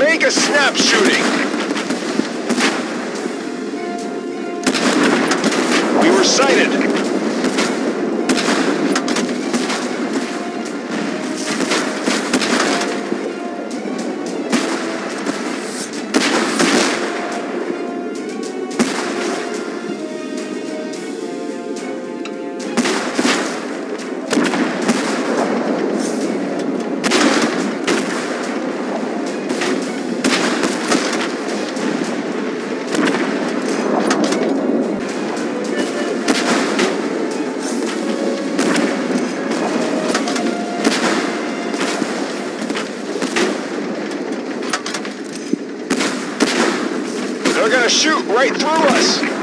Make a snap shooting. We were sighted. Right through us.